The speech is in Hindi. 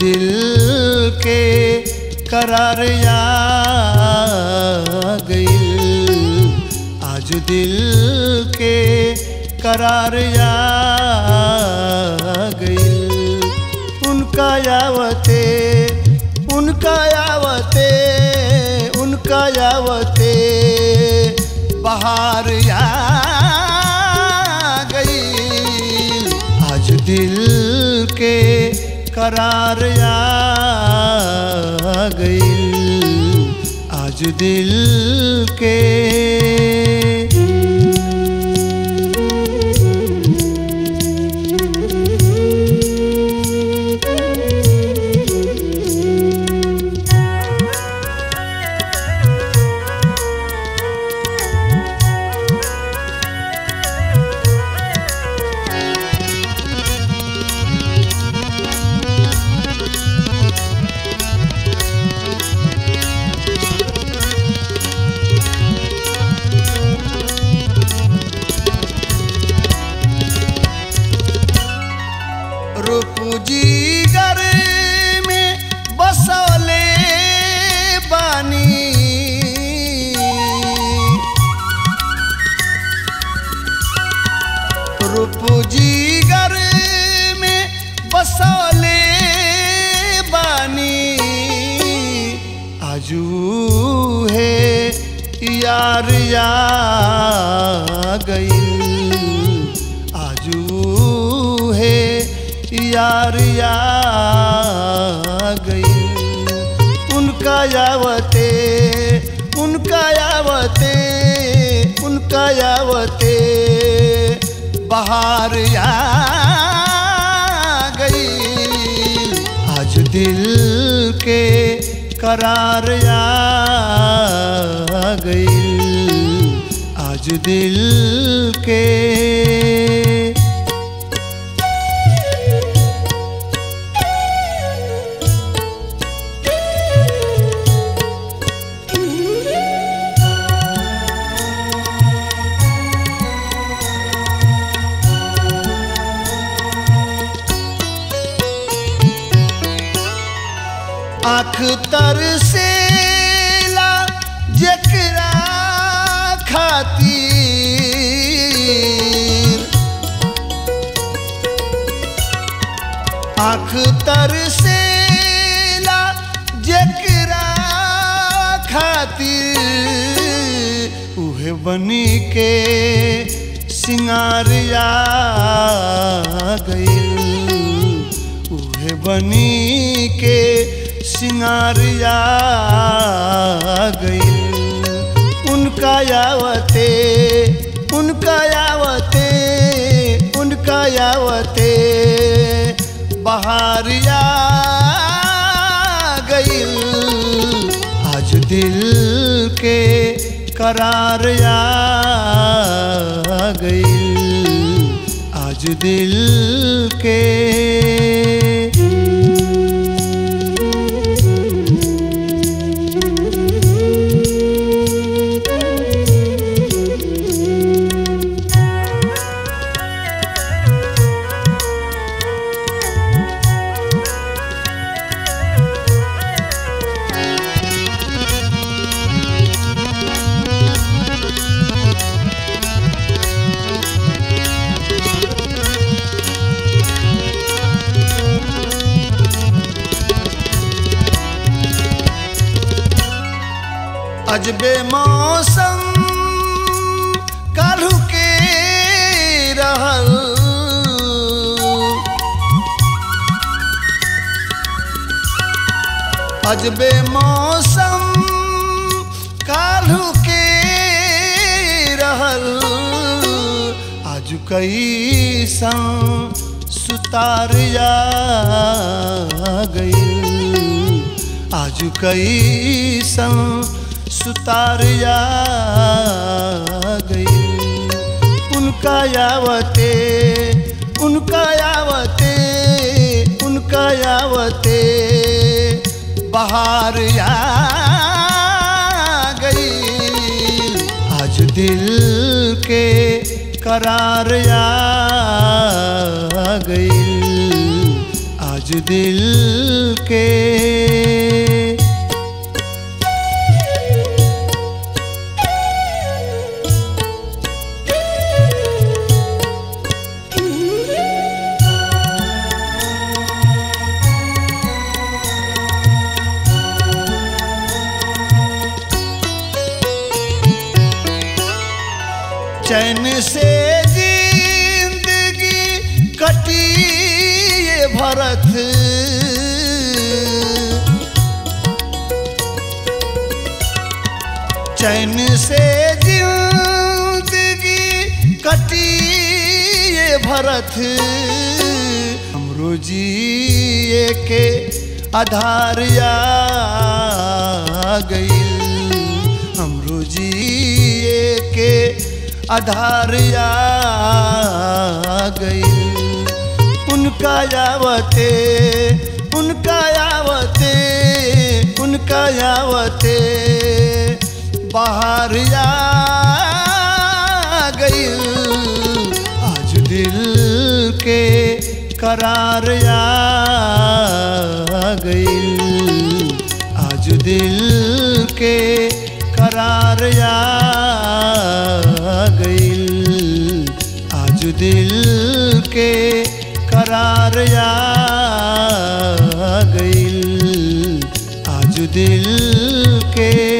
दिल के करार या गईल आज दिल के करार या गईल उनका यावते उनका यावते उनका यावते बाहर या गई। आज दिल के करार आ गई। आज दिल के यार या गई। आजू है यार या गई। उनका यावते उनका यावते उनका यावते बाहर या गई। आज दिल के करार या गई। आज दिल के। आँख तर से आँख तर से ला जकरा खातिर। उहे बनी के सिंगारिया गई उहे बनी के सिंगारिया गई उनका यावते उनका यावते दिल के करार आ गई। आज दिल के अजबे मौसम कालू के रहल। अजबे मौसम कालू के रहल। आज कई सन सुतार या गई। आज कई सुतार या गई। उनका यावते उनका यावते उनका यावते बाहर या गई। आज दिल के करार या गई। आज दिल के चैन से ज़िंदगी कटी ये भरत। चैन से ज़िंदगी कटी ये भरत। हमरो जिए के आधार आ गई। हमरो जिए के आधार आ गई। उनका यावते उनका यावते उनका यावते बाहर आ गई। आज दिल के करार आ गई। आज दिल के करार आ के करार आ गई। आज दिल के